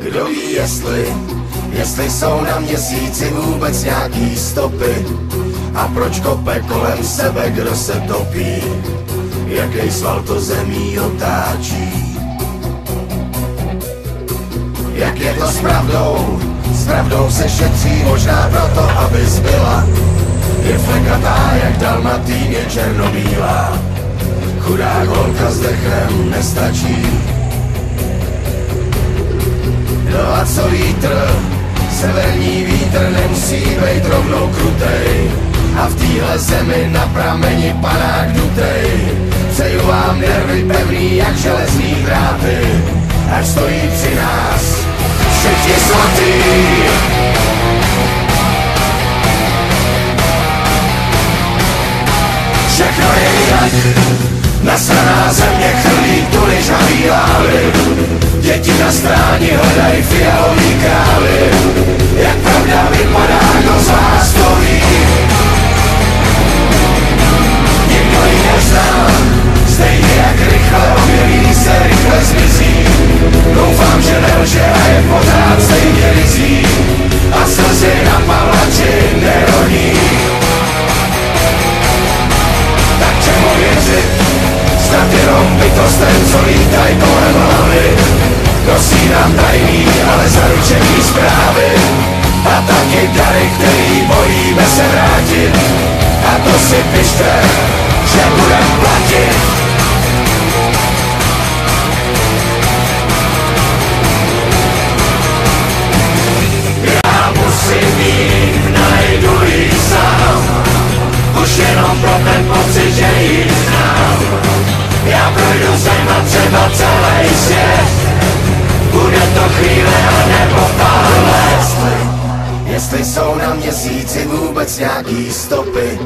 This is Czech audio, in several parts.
Kdo ví, jestli, jestli jsou na měsíci vůbec nějaký stopy a proč kope kolem sebe, kdo se topí, jaký sval to zemí otáčí. Jak je to s pravdou, s pravdou se šetří možná proto, aby zbyla. Je flekatá jak dalmatýně černobílá, chudá holka s dechem nestačí. No a co vítr, severní vítr nemusí být rovnou krutej. A v téhle zemi na prameni panák dutej. Přeju vám nervy pevný jak železný dráty, až stojí při nás všichni svatý. Všechno je jinak, nasraná země chrlí tuly žavý lávy. Děti na stráni hledají fialový Nám tajný, ale zaručený zprávy A taky dary, který bojíme se vrátit. A to si pište, že budem platit. Já musím jít, najdu ji sám. Už jenom pro ten pocit, že ji znám. Já projdu zem a třeba celý svět bude to chvíle nebo pár let Jestli jsou na měsíci vůbec nějaký stopy?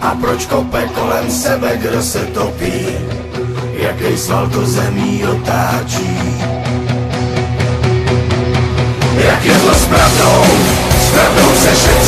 A proč kope kolem sebe, kdo se topí? Jaký sval to zemí otáčí? Jak je to s pravdou, s pravdou se šetří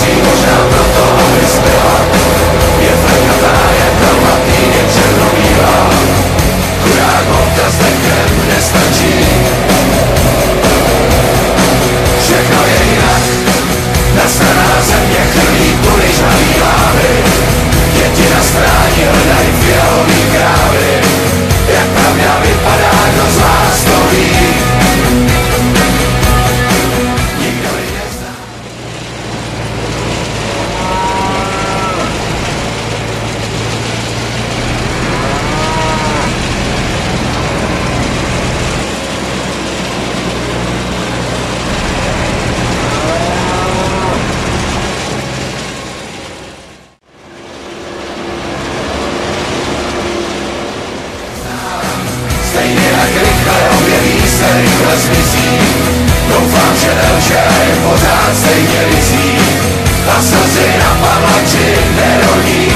slzy na pavlači nerodí